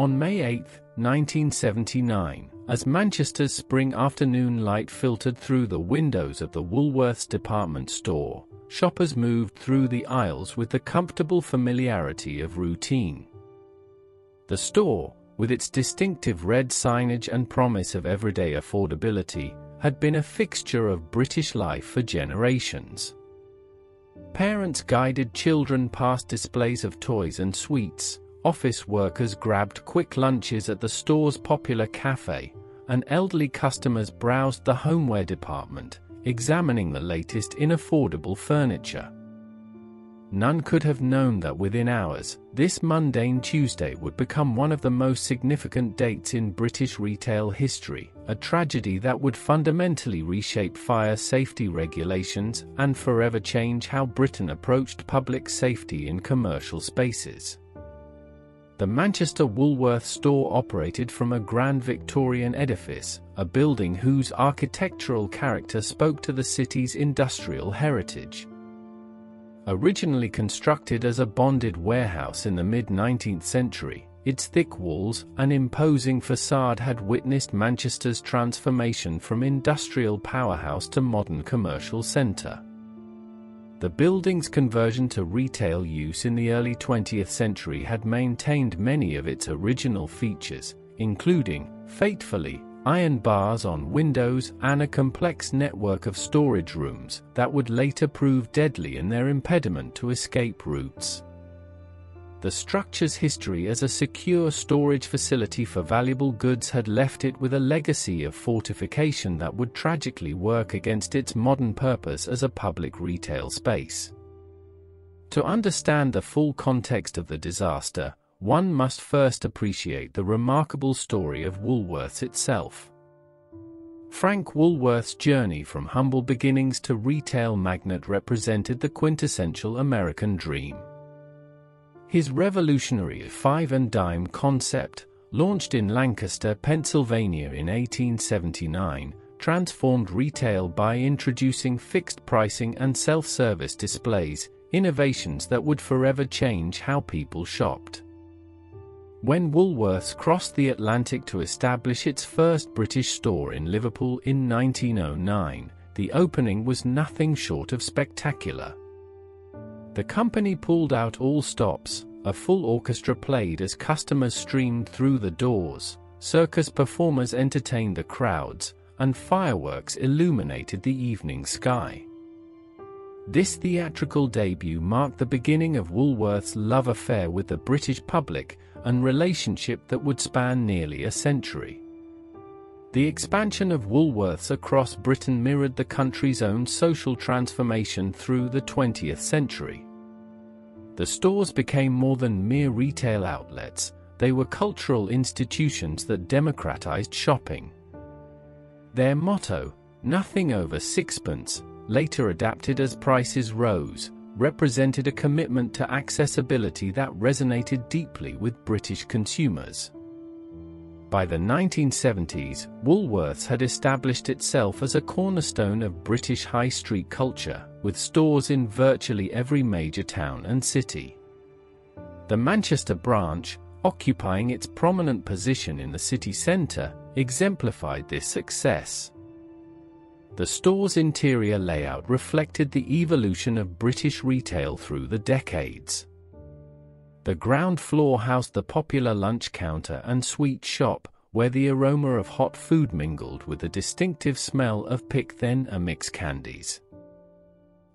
On May 8, 1979, as Manchester's spring afternoon light filtered through the windows of the Woolworths department store, shoppers moved through the aisles with the comfortable familiarity of routine. The store, with its distinctive red signage and promise of everyday affordability, had been a fixture of British life for generations. Parents guided children past displays of toys and sweets, office workers grabbed quick lunches at the store's popular cafe, and elderly customers browsed the homeware department, examining the latest in affordable furniture. None could have known that within hours, this mundane Tuesday would become one of the most significant dates in British retail history, a tragedy that would fundamentally reshape fire safety regulations and forever change how Britain approached public safety in commercial spaces. The Manchester Woolworth store operated from a grand Victorian edifice, a building whose architectural character spoke to the city's industrial heritage. Originally constructed as a bonded warehouse in the mid-19th century, its thick walls and imposing facade had witnessed Manchester's transformation from industrial powerhouse to modern commercial centre. The building's conversion to retail use in the early 20th century had maintained many of its original features, including, fatefully, iron bars on windows, and a complex network of storage rooms that would later prove deadly in their impediment to escape routes. The structure's history as a secure storage facility for valuable goods had left it with a legacy of fortification that would tragically work against its modern purpose as a public retail space. To understand the full context of the disaster, one must first appreciate the remarkable story of Woolworths itself. Frank Woolworth's journey from humble beginnings to retail magnate represented the quintessential American dream. His revolutionary five and dime concept, launched in Lancaster, Pennsylvania in 1879, transformed retail by introducing fixed pricing and self-service displays, innovations that would forever change how people shopped. When Woolworths crossed the Atlantic to establish its first British store in Liverpool in 1909, the opening was nothing short of spectacular. The company pulled out all stops, a full orchestra played as customers streamed through the doors, circus performers entertained the crowds, and fireworks illuminated the evening sky. This theatrical debut marked the beginning of Woolworth's love affair with the British public, and relationship that would span nearly a century. The expansion of Woolworths across Britain mirrored the country's own social transformation through the 20th century. The stores became more than mere retail outlets, they were cultural institutions that democratized shopping. Their motto, nothing over sixpence, later adapted as prices rose, represented a commitment to accessibility that resonated deeply with British consumers. By the 1970s, Woolworths had established itself as a cornerstone of British high street culture, with stores in virtually every major town and city. The Manchester branch, occupying its prominent position in the city centre, exemplified this success. The store's interior layout reflected the evolution of British retail through the decades. The ground floor housed the popular lunch counter and sweet shop, where the aroma of hot food mingled with the distinctive smell of pick then a mix candies.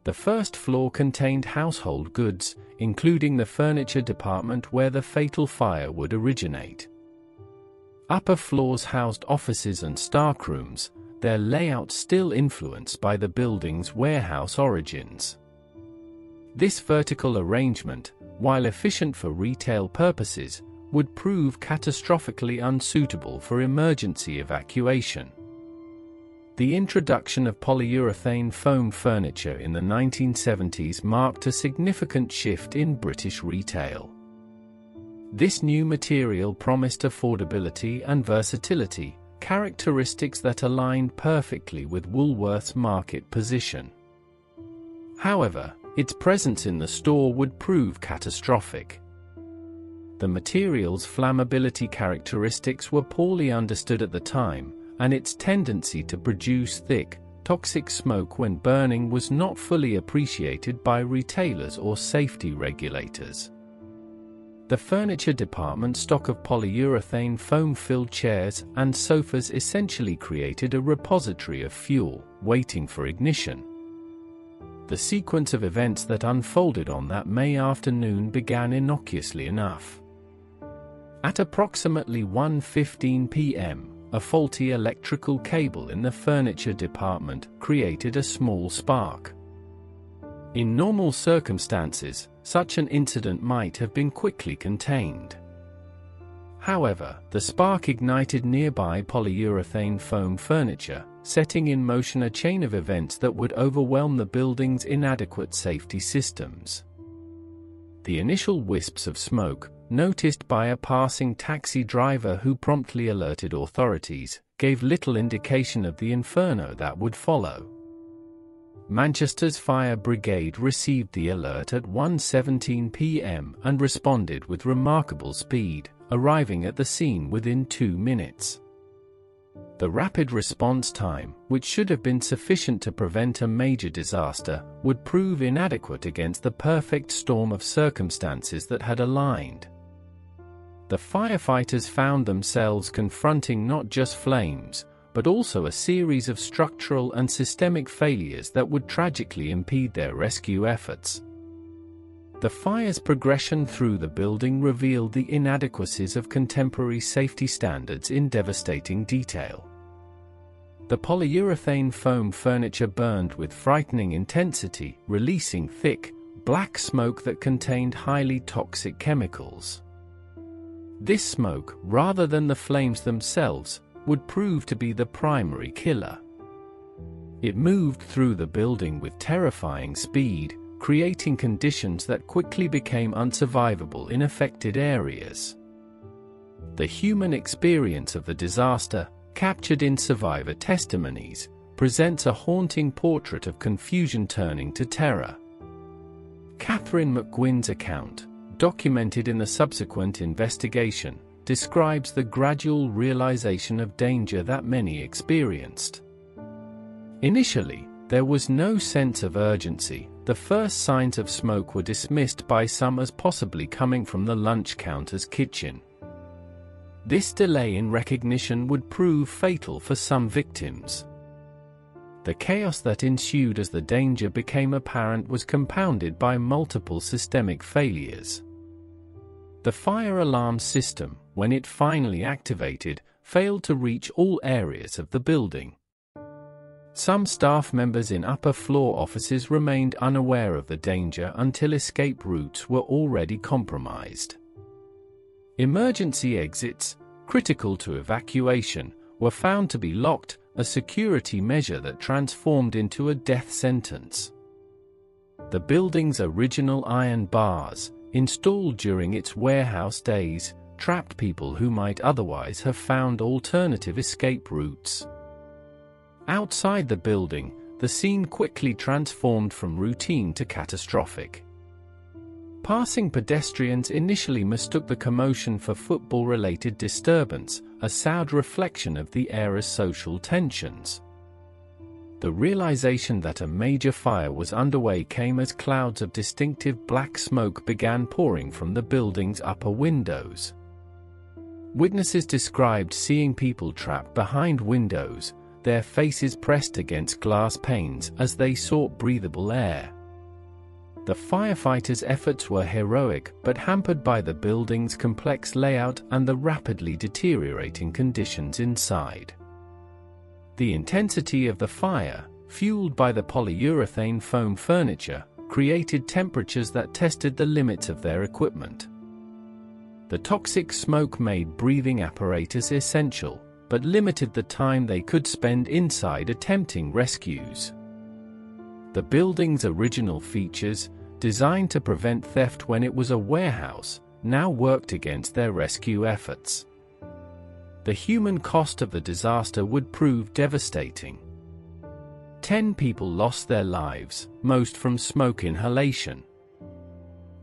The first floor contained household goods, including the furniture department where the fatal fire would originate. Upper floors housed offices and rooms their layout still influenced by the building's warehouse origins. This vertical arrangement, while efficient for retail purposes, would prove catastrophically unsuitable for emergency evacuation. The introduction of polyurethane foam furniture in the 1970s marked a significant shift in British retail. This new material promised affordability and versatility, characteristics that aligned perfectly with Woolworth's market position. However, its presence in the store would prove catastrophic. The material's flammability characteristics were poorly understood at the time, and its tendency to produce thick, toxic smoke when burning was not fully appreciated by retailers or safety regulators. The furniture department stock of polyurethane foam-filled chairs and sofas essentially created a repository of fuel, waiting for ignition. The sequence of events that unfolded on that May afternoon began innocuously enough. At approximately 1.15 p.m., a faulty electrical cable in the furniture department created a small spark. In normal circumstances, such an incident might have been quickly contained. However, the spark ignited nearby polyurethane foam furniture, setting in motion a chain of events that would overwhelm the building's inadequate safety systems. The initial wisps of smoke, noticed by a passing taxi driver who promptly alerted authorities, gave little indication of the inferno that would follow. Manchester's fire brigade received the alert at 1.17 pm and responded with remarkable speed, arriving at the scene within two minutes. The rapid response time, which should have been sufficient to prevent a major disaster, would prove inadequate against the perfect storm of circumstances that had aligned. The firefighters found themselves confronting not just flames, but also a series of structural and systemic failures that would tragically impede their rescue efforts. The fire's progression through the building revealed the inadequacies of contemporary safety standards in devastating detail. The polyurethane foam furniture burned with frightening intensity, releasing thick, black smoke that contained highly toxic chemicals. This smoke, rather than the flames themselves, would prove to be the primary killer. It moved through the building with terrifying speed, creating conditions that quickly became unsurvivable in affected areas. The human experience of the disaster, captured in survivor testimonies, presents a haunting portrait of confusion turning to terror. Catherine McGuinn's account, documented in the subsequent investigation, describes the gradual realization of danger that many experienced. Initially, there was no sense of urgency. The first signs of smoke were dismissed by some as possibly coming from the lunch counter's kitchen. This delay in recognition would prove fatal for some victims. The chaos that ensued as the danger became apparent was compounded by multiple systemic failures. The fire alarm system, when it finally activated, failed to reach all areas of the building. Some staff members in upper floor offices remained unaware of the danger until escape routes were already compromised. Emergency exits, critical to evacuation, were found to be locked, a security measure that transformed into a death sentence. The building's original iron bars, installed during its warehouse days, trapped people who might otherwise have found alternative escape routes. Outside the building, the scene quickly transformed from routine to catastrophic. Passing pedestrians initially mistook the commotion for football-related disturbance, a sad reflection of the era's social tensions. The realization that a major fire was underway came as clouds of distinctive black smoke began pouring from the building's upper windows. Witnesses described seeing people trapped behind windows, their faces pressed against glass panes as they sought breathable air. The firefighters' efforts were heroic but hampered by the building's complex layout and the rapidly deteriorating conditions inside. The intensity of the fire, fueled by the polyurethane foam furniture, created temperatures that tested the limits of their equipment. The toxic smoke made breathing apparatus essential, but limited the time they could spend inside attempting rescues. The building's original features, designed to prevent theft when it was a warehouse, now worked against their rescue efforts. The human cost of the disaster would prove devastating. Ten people lost their lives, most from smoke inhalation.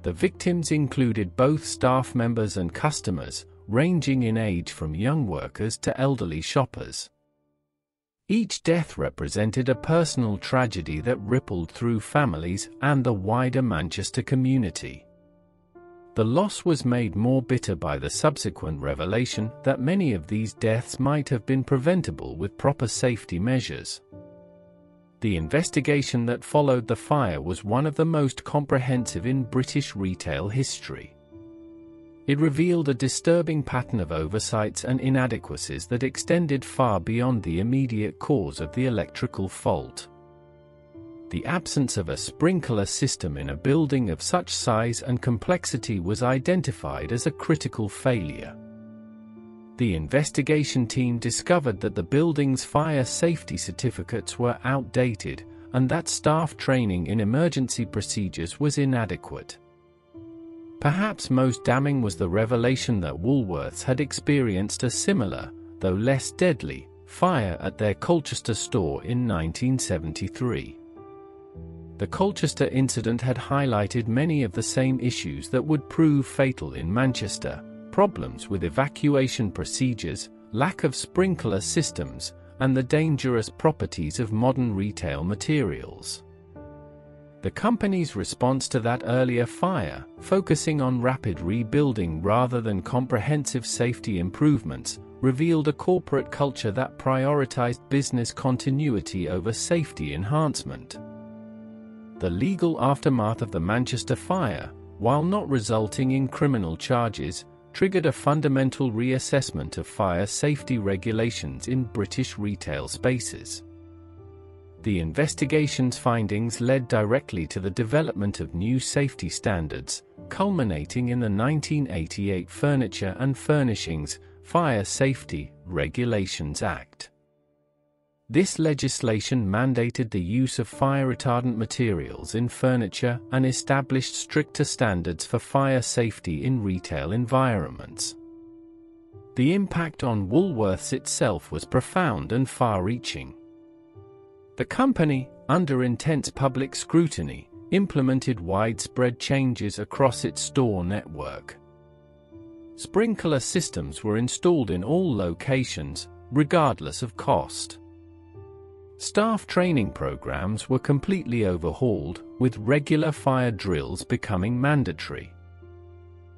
The victims included both staff members and customers, ranging in age from young workers to elderly shoppers. Each death represented a personal tragedy that rippled through families and the wider Manchester community. The loss was made more bitter by the subsequent revelation that many of these deaths might have been preventable with proper safety measures. The investigation that followed the fire was one of the most comprehensive in British retail history. It revealed a disturbing pattern of oversights and inadequacies that extended far beyond the immediate cause of the electrical fault the absence of a sprinkler system in a building of such size and complexity was identified as a critical failure. The investigation team discovered that the building's fire safety certificates were outdated and that staff training in emergency procedures was inadequate. Perhaps most damning was the revelation that Woolworths had experienced a similar, though less deadly, fire at their Colchester store in 1973. The Colchester incident had highlighted many of the same issues that would prove fatal in Manchester problems with evacuation procedures, lack of sprinkler systems, and the dangerous properties of modern retail materials. The company's response to that earlier fire, focusing on rapid rebuilding rather than comprehensive safety improvements, revealed a corporate culture that prioritized business continuity over safety enhancement. The legal aftermath of the Manchester fire, while not resulting in criminal charges, triggered a fundamental reassessment of fire safety regulations in British retail spaces. The investigation's findings led directly to the development of new safety standards, culminating in the 1988 Furniture and Furnishings Fire Safety Regulations Act. This legislation mandated the use of fire-retardant materials in furniture and established stricter standards for fire safety in retail environments. The impact on Woolworths itself was profound and far-reaching. The company, under intense public scrutiny, implemented widespread changes across its store network. Sprinkler systems were installed in all locations, regardless of cost. Staff training programs were completely overhauled, with regular fire drills becoming mandatory.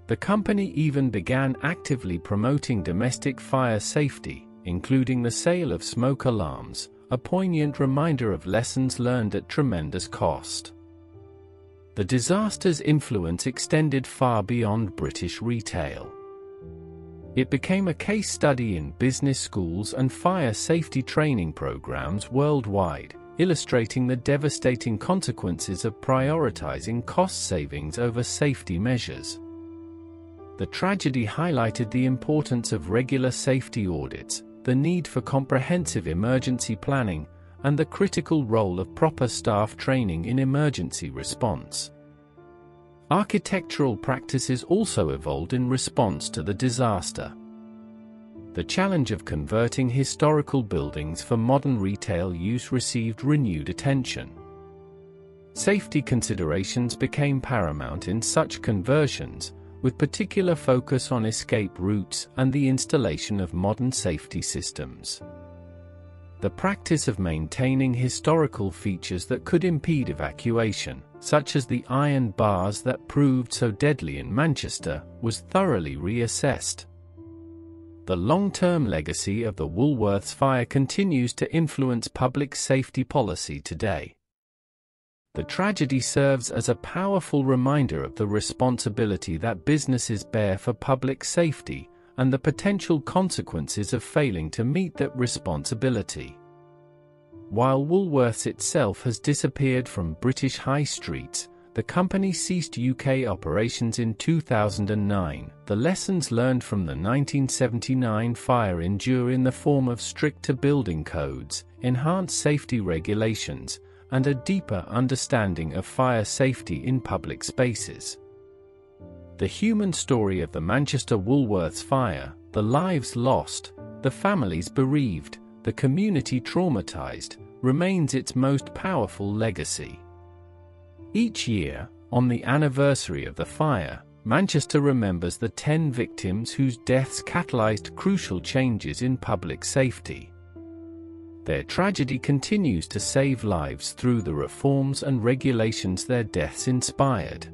The company even began actively promoting domestic fire safety, including the sale of smoke alarms, a poignant reminder of lessons learned at tremendous cost. The disaster's influence extended far beyond British retail. It became a case study in business schools and fire safety training programs worldwide, illustrating the devastating consequences of prioritizing cost savings over safety measures. The tragedy highlighted the importance of regular safety audits, the need for comprehensive emergency planning, and the critical role of proper staff training in emergency response. Architectural practices also evolved in response to the disaster. The challenge of converting historical buildings for modern retail use received renewed attention. Safety considerations became paramount in such conversions, with particular focus on escape routes and the installation of modern safety systems. The practice of maintaining historical features that could impede evacuation, such as the iron bars that proved so deadly in Manchester, was thoroughly reassessed. The long-term legacy of the Woolworths fire continues to influence public safety policy today. The tragedy serves as a powerful reminder of the responsibility that businesses bear for public safety and the potential consequences of failing to meet that responsibility. While Woolworths itself has disappeared from British high streets, the company ceased UK operations in 2009. The lessons learned from the 1979 fire endure in the form of stricter building codes, enhanced safety regulations, and a deeper understanding of fire safety in public spaces. The human story of the Manchester Woolworths fire, the lives lost, the families bereaved, the community traumatized, remains its most powerful legacy. Each year, On the anniversary of the fire, Manchester remembers the 10 victims whose deaths catalyzed crucial changes in public safety. Their tragedy continues to save lives through the reforms and regulations their deaths inspired.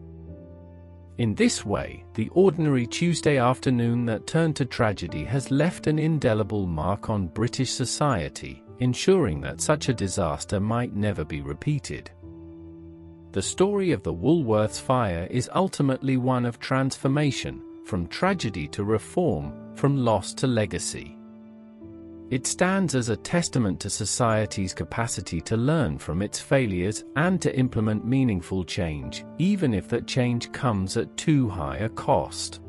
In this way, the ordinary Tuesday afternoon that turned to tragedy has left an indelible mark on British society, ensuring that such a disaster might never be repeated. The story of the Woolworths fire is ultimately one of transformation, from tragedy to reform, from loss to legacy. It stands as a testament to society's capacity to learn from its failures and to implement meaningful change, even if that change comes at too high a cost.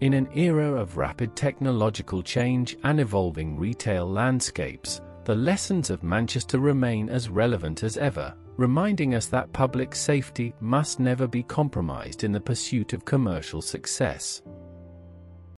In an era of rapid technological change and evolving retail landscapes, the lessons of Manchester remain as relevant as ever, reminding us that public safety must never be compromised in the pursuit of commercial success.